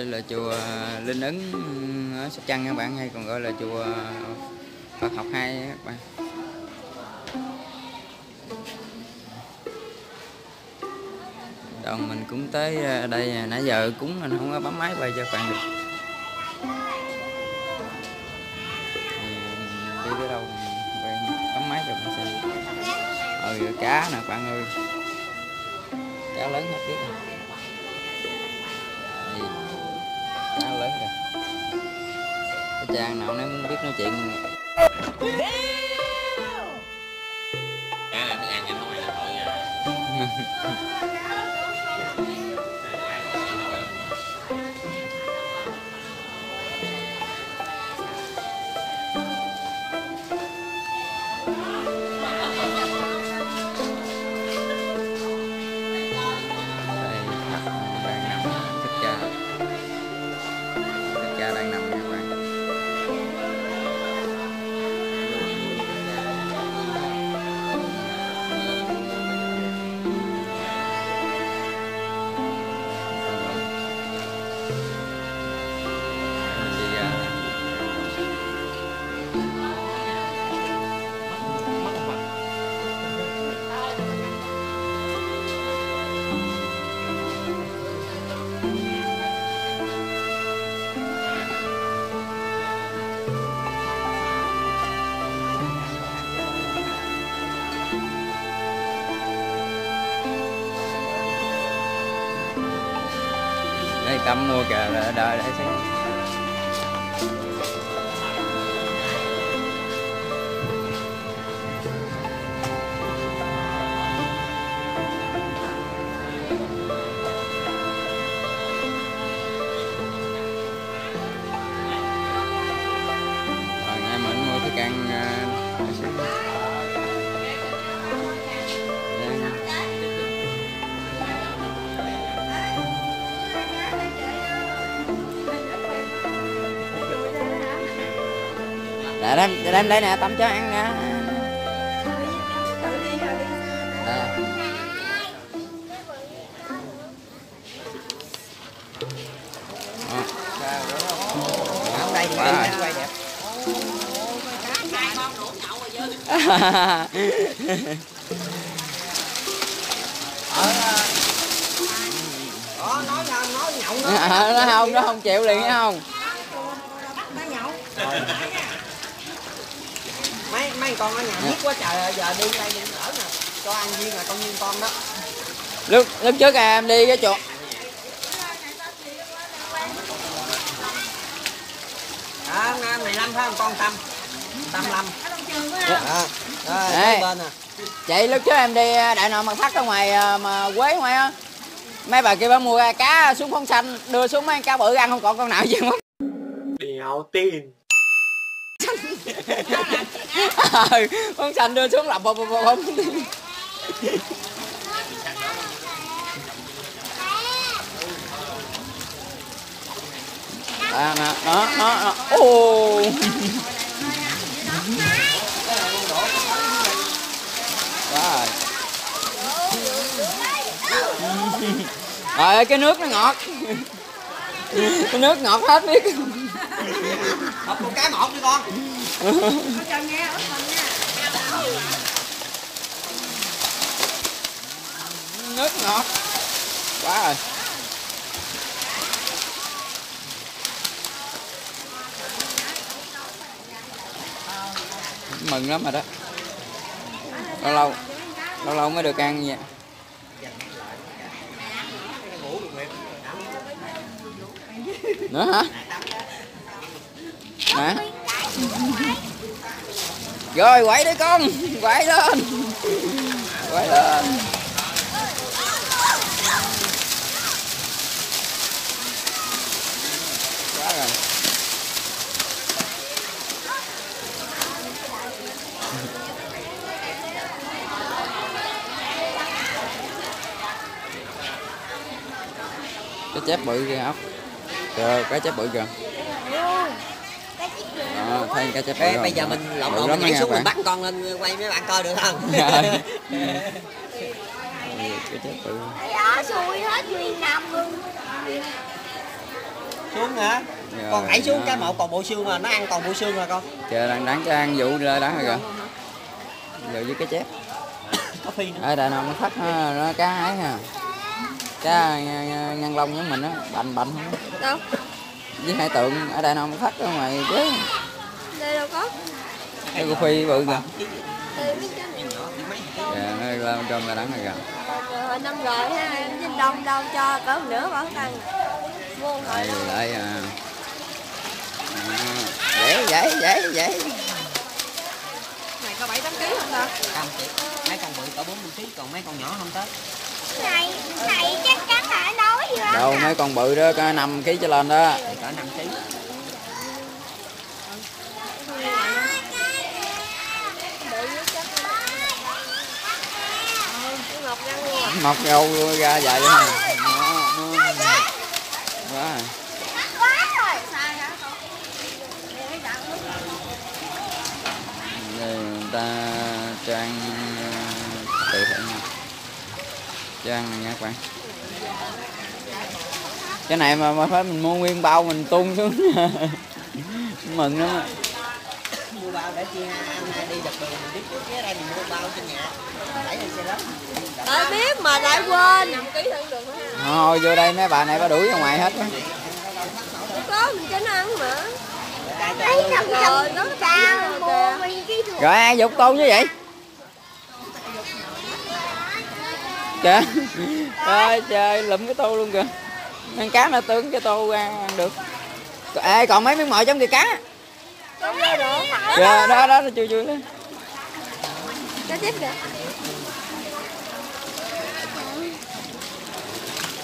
đây là chùa Linh Ứng, ở Sóc Trăng các bạn, hay còn gọi là chùa Phật học 2 các bạn. Đoàn mình cũng tới à, đây nãy giờ cúng mình không có bấm máy quay cho các bạn được. Đi tới đâu quay, bấm máy cho bạn xem. Ừ cá nè bạn ơi. Cá lớn hết biết rồi. Cá lớn kìa cái trang nào muốn biết nói chuyện À, ăn nó mày là thôi nha. cha đang nằm đâm mua kìa đợi để xem. Đem, để đem đây nè, tắm cho ăn nè. À. Ở đó nói sao nói nhậu nó. Nó không, nó không chịu liền không? Nó nhậu. Mấy mấy con ở nhà biết quá trời ơi, giờ đi đây đi lỡ nè. Cho ăn viên là con viên con đó. Lúc lúc trước em đi cái chỗ À, ngày 15 phải không con Tâm? Tâm Lâm. À, à, Đây. bên nè. chị lúc trước em đi đại nội mặt thắt ở ngoài à, mà quế ngoài á mấy bà kia bà mua ra cá xuống phong xanh đưa xuống mấy cá bự ăn không còn con nào chứ mất Đèo tiền ừ, con xanh đưa xuống là bông bông bông à, nè, đó, đó, đó. Ồ. Rồi. Rồi cái nước nó ngọt. Cái nước ngọt hết biết. Học một cái một đi con. Nước ngọt. Quá rồi. Mừng lắm rồi đó. Lâu lâu lâu lâu mới được ăn vậy. Nữa hả? Hả? Rồi quậy đi con, quậy lên. Quậy lên. Quá rồi. cái chép bự kìa ốc kìa cái chép bự kìa Thấy cái chép không? bây giờ mình lộn lộn mình nhảy xuống mình bắt con lên quay mấy bạn coi được không? Dạ. chép bự xui hết nguyên năm luôn xuống hả? Rồi, con đẩy xuống cái một còn bộ xương mà nó ăn còn bộ xương rồi con. Chờ đang đáng cho ăn vụ ra đó rồi kìa. Vụ với cái chép. Có phi nữa. Ở đây nào nó thắt nó, nó cá ấy ha. Cá ngăn- ngăn lông giống mình á bành bành không? Đâu? Với hai tượng ở đây nào nó thắt ở ngoài chứ đây đâu có cái cô phi bự ký dạ nó lên trong là đắng rồi kìa. Rồi, hồi năm rồi ha em trên đông đâu cho cỡ nửa bảo tăng đây đâu lại à À, dễ dễ dễ dễ này có bảy tám ký không ta? Cam chị. Mấy con bự cỡ 40 ký còn mấy con nhỏ không tới. Này này chắc chắn là nói gì đâu mấy con bự đó có 5 kg trở lên đó. Thì cỡ 5 ký ngọc răng luôn à mọc dâu ra dài vậy nó... quá rồi. quá rồi. Sai hả đây người ta cho ăn tự thiện nha. Cho ăn nha các bạn. Cái này mà, mà phải mình mua nguyên bao mình tung xuống. Mừng lắm á. mua bao để chia đi dọc đường mình biết trước cái đây mình mua bao trên nhà. Đẩy lên xe lớn Tại biết mà lại quên. 5 ký hơn được ha thôi vô đây mấy bà này bà đuổi ra ngoài hết á. Không có mình cho nó ăn mà. Cài cho Ấy luôn. chồng chồng nó cha mua cái rồi ai dục tôn như vậy? Kìa trời trời lụm cái tô luôn kìa. Ăn cá nó tướng cái tô ăn, ăn được. Ê, còn mấy miếng mồi trong kìa cá. Không ra được kìa đó đó nó chui chui lên Cá tiếp kìa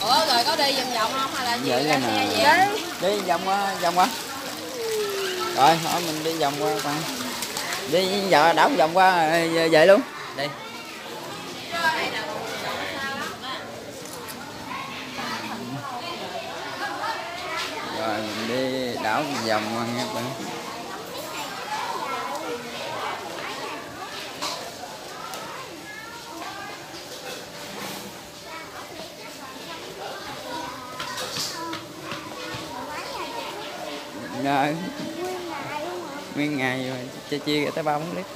Ủa rồi có đi vòng vòng không? Hay là vậy lên nè. Đi đi vòng qua vòng qua. Rồi hỏi mình đi vòng qua con đi giờ đảo vòng qua về luôn. Đi. Rồi mình đi đảo vòng qua nha các bạn rồi nguyên ngày rồi chia chia tới ba bốn lít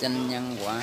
chanh nhân quả.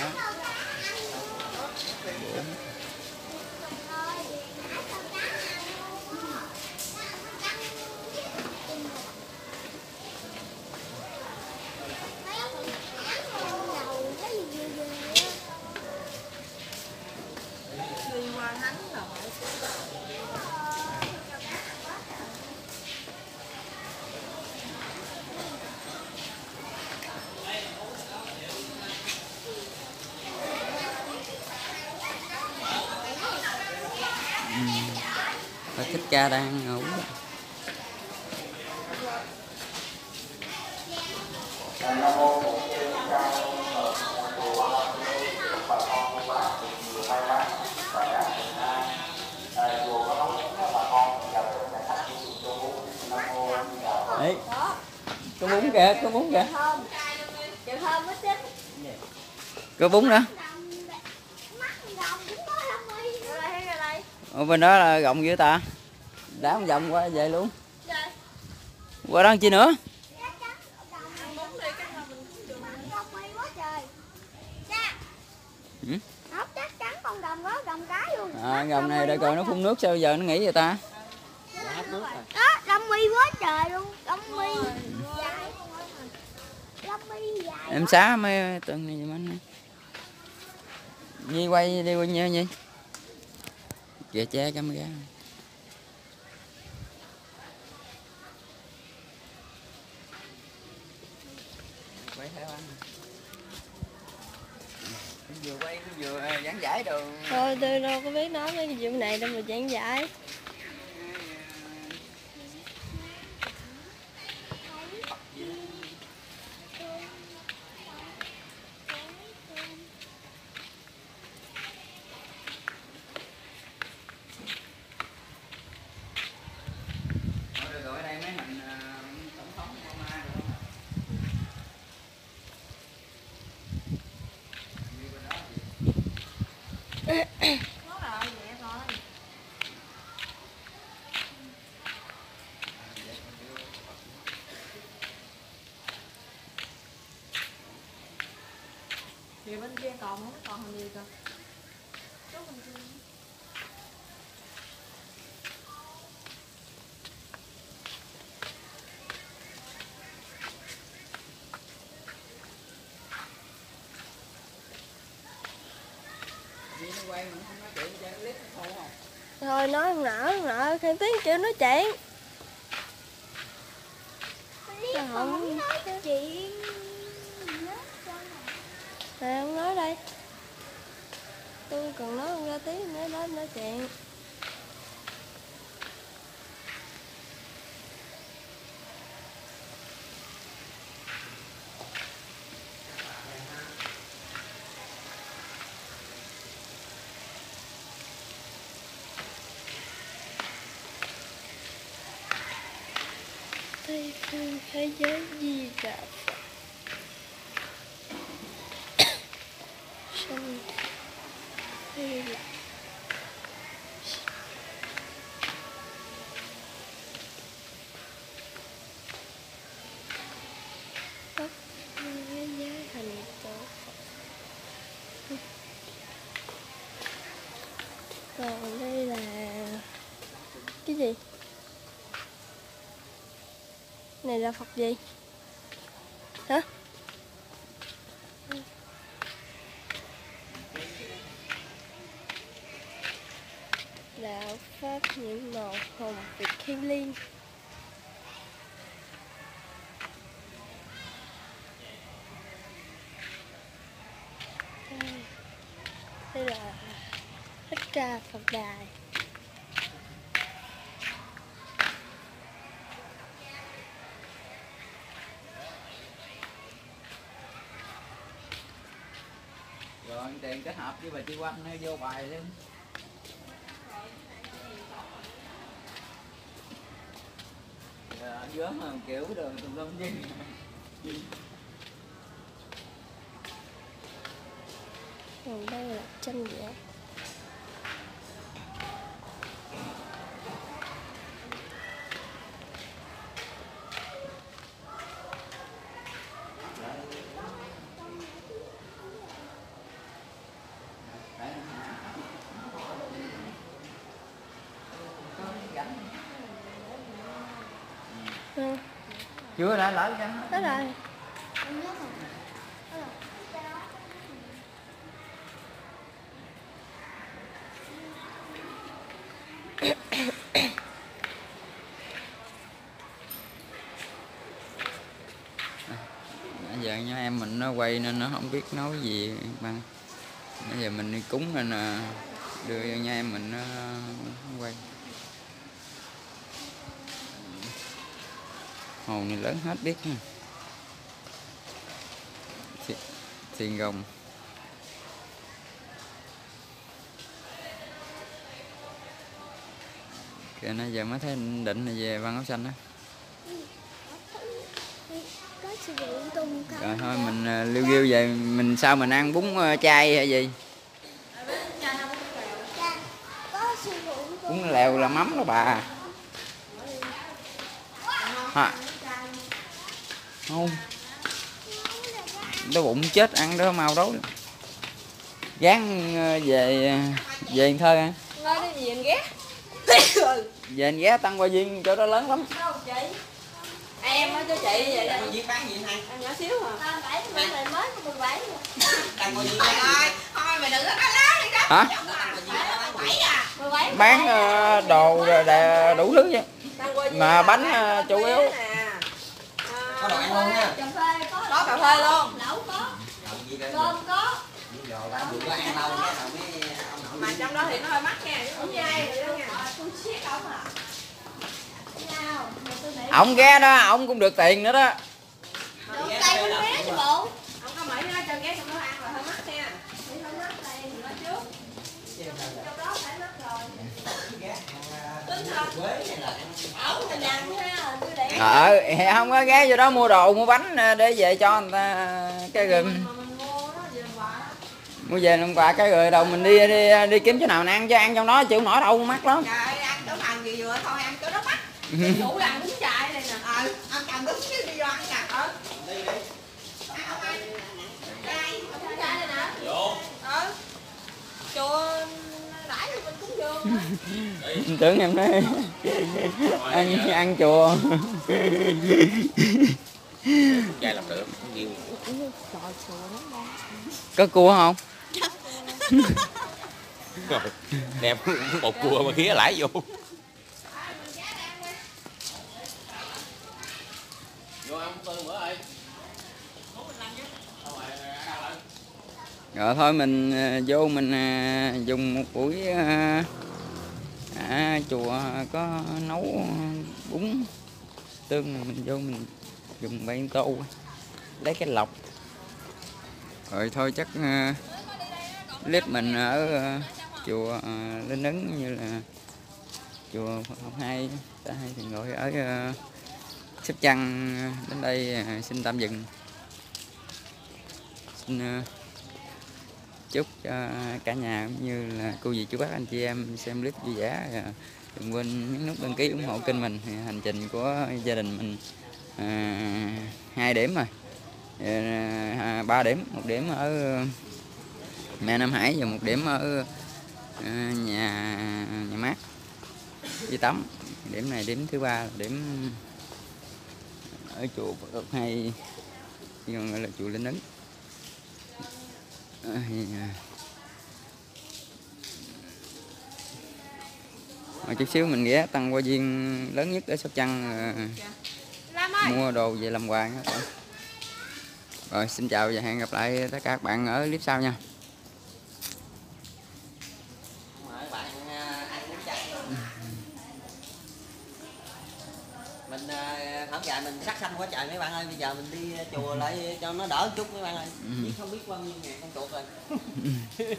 Cha đang ngủ Đấy. Có bún kìa, có bún kìa. Có bún nữa. Ở bên đó là gọng dữ ta. Đá một vòng qua về luôn. Rồi Qua đó chi nữa? Ừ? Không chắc chắn con đồng đó đồng cái luôn À, gầm này đã coi nó phun nước sao giờ nó nghỉ vậy ta? rồi đó lâm mi quá trời luôn lâm mi dài Em xá mấy tuần này giùm anh. Nhi quay đi quay nha Nhi. Kìa che camera. Quay theo anh. Vừa quay vừa à, giảng giải đồ. thôi, tôi đâu có biết nói cái chuyện này đâu mà giảng giải Rồi, rồi ở đây mấy mình ờ, tổng thống Obama được không? Thì bên kia còn không còn hình gì cơ. Vì nó quay mình không nói chuyện chơi clip nó thôi không nói không nở, không nở, khen tiếng kêu nói chuyện. Không nói chuyện. Nè, không nói đây. Tôi còn nói không ra tiếng nữa đó nói chuyện. Thương thế giới di đà Phật sinh Hy Lạp thế giới hành tổ Phật Còn đây là Cái gì? Này là Phật gì? Hả? Đạo Pháp những màu hồng Việt Thiên Liên Đây. Đây là Thích Ca Phật Đài tiền kết hợp với bà chi quanh nó vô bài luôn Dạ, mà kiểu đường tùm lum chứ. Còn đây là chân vẽ Ừ, chưa đã lỡ cho Đó rồi. Nãy giờ nha em mình nó quay nên nó không biết nói gì ba bây giờ mình đi cúng nên là đưa cho nha em mình nó quay hồ này lớn hết biết ha tiền gồng. Kìa, nãy giờ mới thấy định là về văn áo xanh á. Rồi thôi, mình à, lưu liêu về, mình sao mình ăn bún à, chay hay gì? Bún lèo là mắm đó bà. Hả? Không. Đói bụng chết ăn đó mau đói. Gán à, về à, về Cần thơ anh ghét về anh ghé tăng qua duyên chỗ đó lớn lắm. Đâu chị? Em á chứ chị vậy đó Duyên bán gì hay? Em nhỏ xíu à. Tao bảy mày mới có 17 rồi. Đang có duyên Trời bán ơi Thôi mày đừng có nói láo đi đó. Hả? Bảy à. 17 bán ờ, đồ đủ thứ chứ. Qua Mà bánh, ờ, qua chủ yếu. Có đồ ăn luôn nha Cà phê có. Có cà phê luôn Lẩu có. Đồ gì đây? Cơm có. Có ăn lâu cái rồi mới ông nội Mà trong đó thì nó hơi mắc nha không dai Tôi siết ông à. Ổng ghé đó ổng cũng được tiền nữa đó Được con bé chứ bộ. Không có mấy nó cho ghé trong đó ăn là hơi mắc nha Thì không mắc tiền. Nói trước Trong đó phải mắc rồi quế hay là ăn Ổng thì làm ha, tôi để ờ không có ghé vô đó mua đồ mua bánh ờ, để về cho người ta cái rồi mua nó về làm quà cái rồi đầu mình đi đi đi kiếm chỗ nào mình ăn chứ ăn trong đó chịu nổi đâu mắc lắm. Trời ơi, ăn chỗ thành gì vừa thôi ăn chỗ đó mắc. Chủ là ăn bún chạy đây nè. Ờ, ăn cầm bún chứ đi vô ăn nè. Ờ đi tưởng em nói ăn ăn chùa. Trai làm được nhiều. Có cua không? Đẹp một cua mà khía lãi vô rồi thôi mình ờ, vô mình ờ, dùng một buổi ờ, à, chùa có nấu bún tương này mình vô mình dùng bánh tô lấy cái lọc. Rồi thôi chắc ờ, clip mình ở ờ, chùa ờ, Linh Ấn như là chùa Phật học hai ta hay thì ngồi ở ờ, Sóc Trăng đến đây ờ, xin tạm dừng. Xin ờ, chúc cho cả nhà cũng như là cô dì chú bác anh chị em xem clip vui vẻ. Đừng quên nhấn nút đăng ký ủng hộ kênh mình. Hành trình của gia đình mình à, hai điểm rồi. À, ba điểm một điểm ở mẹ Nam Hải và một điểm ở à, nhà nhà mát. Đi tắm điểm này điểm thứ ba là điểm ở chùa Phật hai còn gọi là chùa Linh Ứng. Rồi chút xíu mình ghé tăng qua viên lớn nhất ở Sóc Trăng à, Lam ơi mua đồ về làm quà. Rồi xin chào và hẹn gặp lại tất cả các bạn ở clip sau nha. Mình à, không dài mình sắc xanh quá trời mấy bạn ơi bây giờ mình đi chùa lại cho nó đỡ chút mấy bạn ơi. Chỉ không biết bao nhiêu ngàn con chuột rồi.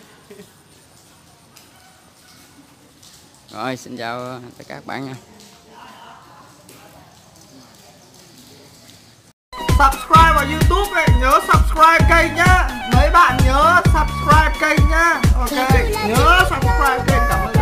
Rồi xin chào tất cả các bạn nha. subscribe vào youtube này nhớ subscribe kênh nhá. Mấy bạn nhớ subscribe kênh nhá. Ok nhớ subscribe kênh cảm ơn